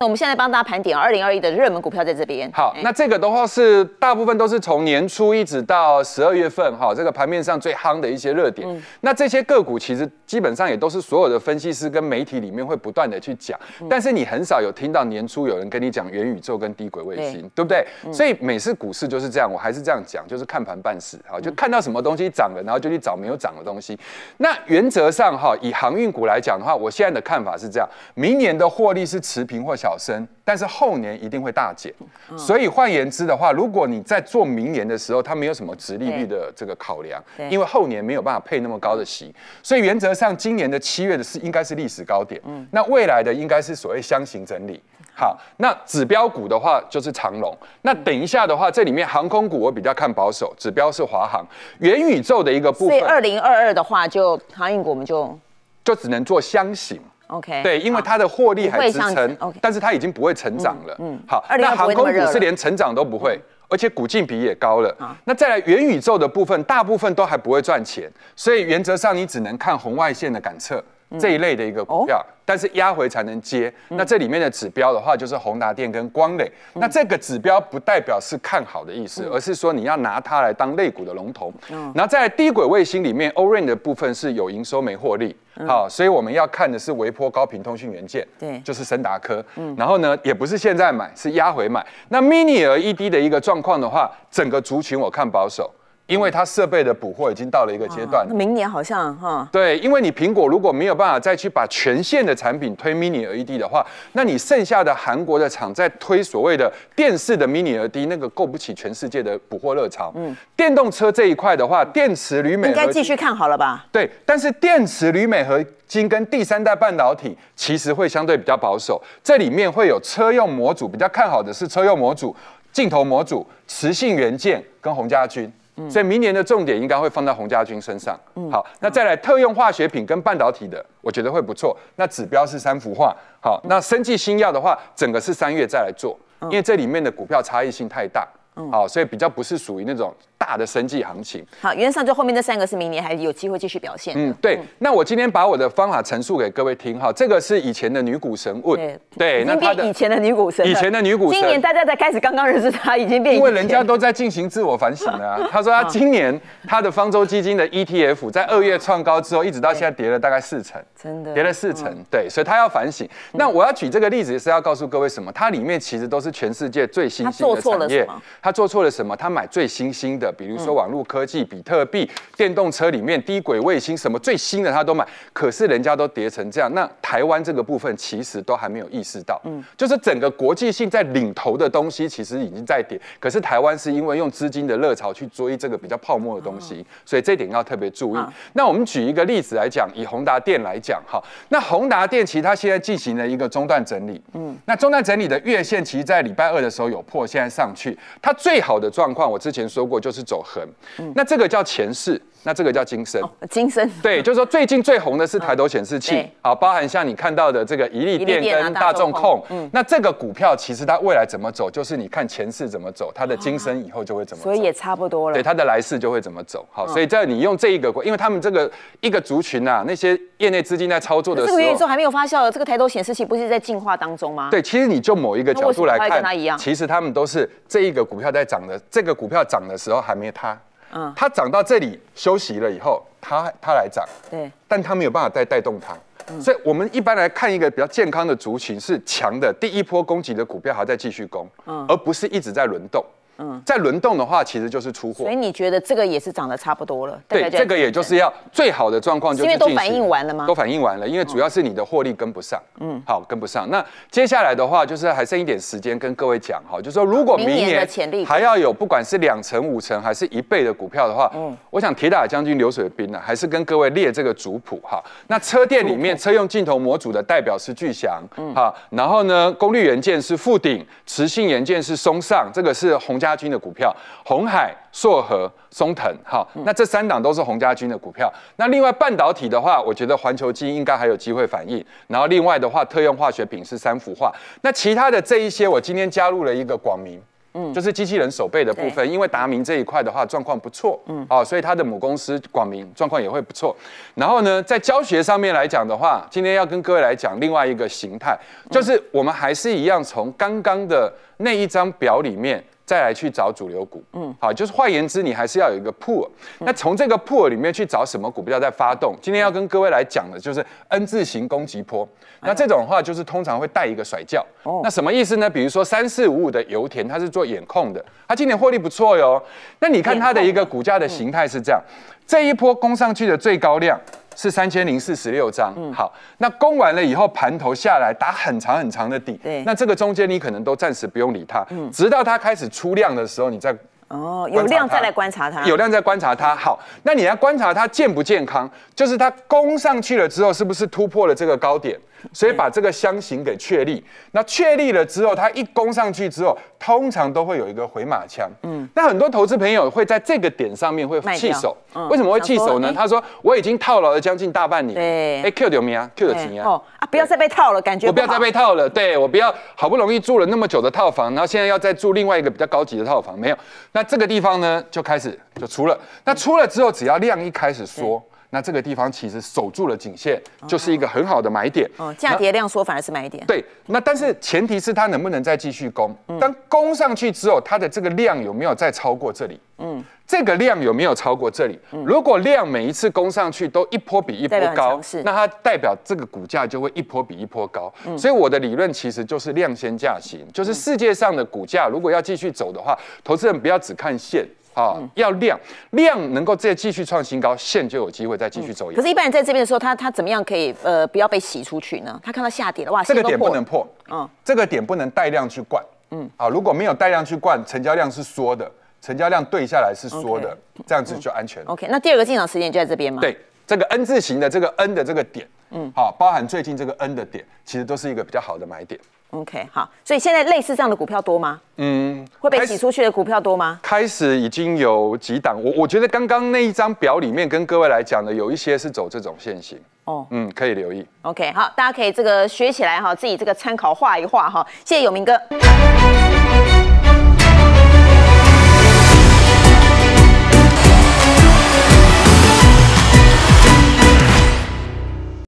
那我们现在帮大家盘点二零二一的热门股票在这边。好，哎那这个的话是大部分都是从年初一直到十二月份哈，这个盘面上最夯的一些热点。那这些个股其实基本上也都是所有的分析师跟媒体里面会不断的去讲，但是你很少有听到年初有人跟你讲元宇宙跟低轨卫星，对不对？所以每次股市就是这样，我还是这样讲，就是看盘办事哈，就看到什么东西涨了，然后就去找没有涨的东西。那原则上哈，以航运股来讲的话，我现在的看法是这样：明年的获利是持平或小升，但是后年一定会大减。所以换言之的话，如果你在做明年的时候，它没有什么殖利率的这个考量，因为后年没有办法配那么高的息，所以原则上今年的七月的是应该是历史高点。那未来的应该是所谓箱型整理。好，那指标股的话就是长龙。那等一下的话，这里面航空股我比较看保守，指标是华航。元宇宙的一个部所以分二零二二的话，就航运股我们就就只能做箱型。OK。对，因为它的获利还支撑 OK 但是它已经不会成长了。嗯嗯，好，那航空股是连成长都不会。而且股净比也高了，那再来元宇宙的部分，大部分都还不会赚钱，所以原则上你只能看红外线的感测这一类的一个股票，但是压回才能接。那这里面的指标的话，就是宏达电跟光磊。那这个指标不代表是看好的意思，而是说你要拿它来当类股的龙头。然后在低轨卫星里面 o r a n 的部分是有营收没获利，好，所以我们要看的是微波高频通讯元件，对。就是森达科。然后呢，也不是现在买，是压回买。那 Mini LED 的一个状况的话，整个族群我看保守，因为它设备的补货已经到了一个阶段那。明年好像哈，对，因为你苹果如果没有办法再去把全线的产品推 Mini LED 的话，那你剩下的韩国的厂在推所谓的电视的 Mini LED，那个够不起全世界的补货热潮。嗯，电动车这一块的话，电池铝镁应该继续看好了吧？对，但是电池铝镁合金跟第三代半导体其实会相对比较保守，这里面会有车用模组，比较看好的是车用模组、镜头模组、磁性元件跟红家军。所以明年的重点应该会放在洪家军身上。好，那再来特用化学品跟半导体的，我觉得会不错。那指标是三幅画。好，那生技新药的话，整个是三月再来做，因为这里面的股票差异性太大。好，所以比较不是属于那种大的生计行情。好，原则上就后面这三个是明年还有机会继续表现。嗯，对。那我今天把我的方法陈述给各位听哈，这个是以前的女股神问，对，已经变以前的女股神，以前的女股神今年大家才开始刚刚认识她，已经变。因为人家都在进行自我反省了、啊。他说他今年他的方舟基金的 ETF 在二月创高之后，一直到现在跌了大概四成，真的跌了四成，对，所以他要反省。那我要举这个例子是要告诉各位什么？它里面其实都是全世界最新兴的他做错了产业。他做错了什么？他买最新兴的，比如说网络科技、比特币、电动车里面低轨卫星什么最新的他都买，可是人家都跌成这样。那台湾这个部分其实都还没有意识到，嗯，就是整个国际性在领头的东西其实已经在跌，可是台湾是因为用资金的热潮去追这个比较泡沫的东西，所以这点要特别注意。那我们举一个例子来讲，以宏达电来讲哈，那宏达电其实它现在进行了一个中断整理，嗯，那中断整理的月线其实在礼拜二的时候有破，现在上去，它最好的状况我之前说过就是走横，那这个叫前市，那这个叫金身。金生对，就是说最近最红的是抬头显示器对，好，包含像你看到的这个一利电跟大众控嗯，那这个股票其实它未来怎么走，就是你看前世怎么走，它的今生以后就会怎么走。所以也差不多了。对它的来世就会怎么走。好，所以这你用这一个，因为他们这个一个族群啊，那些业内资金在操作的时候。这个元宇宙还没有发酵，这个抬头显示器不是在进化当中吗？对，其实你就某一个角度来看其实他们都是这一个股票在涨的，这个股票涨的时候还没它，嗯。它涨到这里休息了以后，它它来涨，对，但它没有办法再带动它。所以，我们一般来看一个比较健康的族群是强的，第一波攻击的股票还在继续攻，而不是一直在轮动。在轮动的话，其实就是出货。所以。你觉得这个也是涨得差不多了？大对，这个也就是要最好的状况，就是因为都反应完了吗？都反应完了，因为主要是你的获利跟不上，嗯，好，跟不上。那接下来的话，就是还剩一点时间跟各位讲哈，就是说如果明明年的潜力还要有不管是两成、五成还是一倍的股票的话，嗯，我想铁打将军流水兵呢，还是跟各位列这个族谱哈。那车店里面车用镜头模组的代表是巨翔，嗯，好，然后呢，功率元件是富鼎，磁性元件是松上，这个是洪家军的股票，红海、硕和、松腾，好，那这三档都是洪家军的股票。那另外半导体的话，我觉得环球基因应该还有机会反应。然后另外的话，特用化学品是三幅画。那其他的这一些，我今天加入了一个广明。嗯，就是机器人手背的部分，因为达明这一块的话状况不错，嗯，哦，所以它的母公司广明状况也会不错。然后呢，在教学上面来讲的话，今天要跟各位来讲另外一个形态，就是我们还是一样从刚刚的那一张表里面。再来去找主流股，嗯，好，就是换言之，你还是要有一个 pool。那从这个 pool 里面去找什么股票在发动？今天要跟各位来讲的就是 N 字形攻击波。那这种话就是通常会带一个甩轿。那什么意思呢？比如说三四五五的油田，它是做眼控的，它今年获利不错哟。那你看它的一个股价的形态是这样，这一波攻上去的最高量。是三千零四十六张，好，那攻完了以后盘头下来打很长很长的底，对，那这个中间你可能都暂时不用理它，嗯，直到它开始出量的时候，你再哦有量再来观察它，有量再观察它，好，那你要观察它健不健康，就是它攻上去了之后是不是突破了这个高点。所以把这个箱型给确立，那确立了之后，它一攻上去之后，通常都会有一个回马枪。嗯，那很多投资朋友会在这个点上面会弃手。为什么会弃手呢？他说我已经套牢了将近大半年。对，哎，Q 有没啊？Q 的钱啊？哦啊，不要再被套了，感觉我不要再被套了。对我不要好不容易住了那么久的套房，然后现在要再住另外一个比较高级的套房，没有。那这个地方呢，就开始就出了。那出了之后，只要量一开始缩。那这个地方其实守住了颈线，就是一个很好的买点。哦，价跌量缩反而是买点。对，那但是前提是它能不能再继续攻？当攻上去之后，它的这个量有没有再超过这里？嗯，这个量有没有超过这里？如果量每一次攻上去都一波比一波高，那它代表这个股价就会一波比一波高。所以我的理论其实就是量先价行，就是世界上的股价如果要继续走的话，投资人不要只看线。啊，要量量能够再继续创新高，线就有机会再继续走。可是，一般人在这边的时候，他他怎么样可以呃不要被洗出去呢？他看到下跌的话，这个点不能破，嗯，这个点不能带量去灌，嗯，啊，如果没有带量去灌，成交量是缩的，成交量对下来是缩的，这样子就安全。OK，那第二个进场时间就在这边吗？对，这个 N 字形的这个 N 的这个点，嗯，好，包含最近这个 N 的点，其实都是一个比较好的买点。OK，好，所以现在类似这样的股票多吗？嗯，会被洗出去的股票多吗？开始已经有几档，我我觉得刚刚那一张表里面跟各位来讲的，有一些是走这种线型。哦，嗯，可以留意。OK，好，大家可以这个学起来哈，自己这个参考画一画哈。谢谢有明哥。